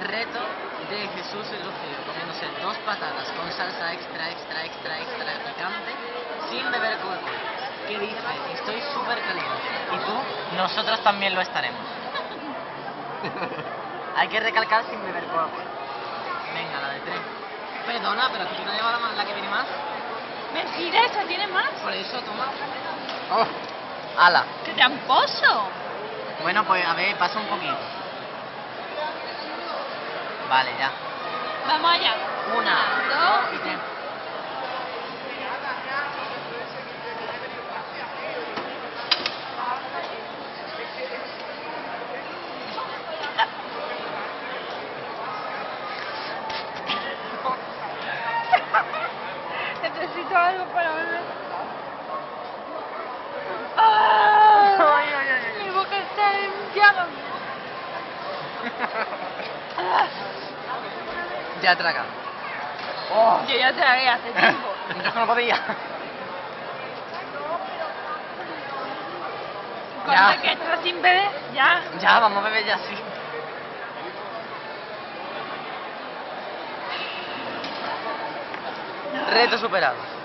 Reto de Jesús y Rocío comiéndose dos patatas con salsa extra, extra, extra, extra picante sin beber Coca-Cola. ¿Qué dices? Estoy súper caliente. ¿Y tú? Nosotros también lo estaremos. Hay que recalcar sin beber Coca-Cola. Venga, la de tres. Perdona, pero tú te llevas la, más- la que viene más. Mentira, esta tiene más. Por eso, toma. Oh. ¡Hala! ¡Qué tramposo! Bueno, pues a ver, pasa un poquito. Vale, ya. Vamos allá. Una, dos y tres. Necesito algo para beber. ¡Ah! Mi boca está en llamas. Ya traga. Oh. Yo ya tragué hace tiempo. Entonces no podía. Cuando Ya. que estás sin beber, ya. Ya, vamos a beber ya, sí. Reto superado.